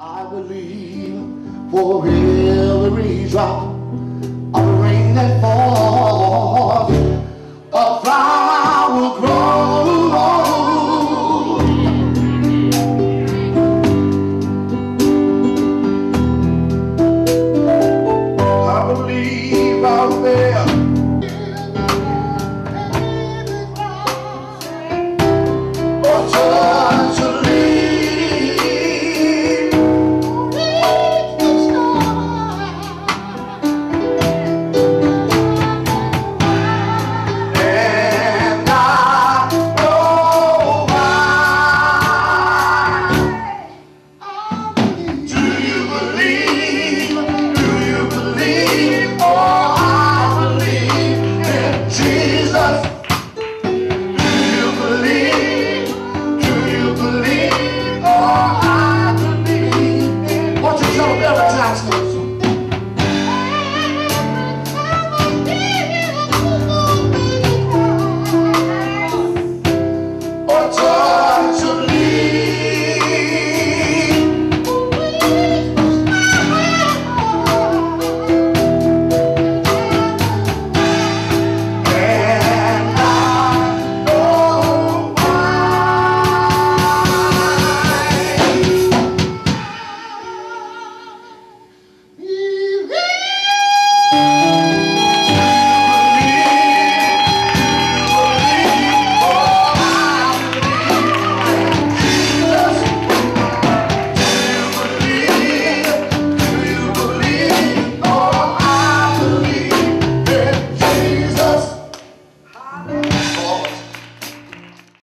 I believe for every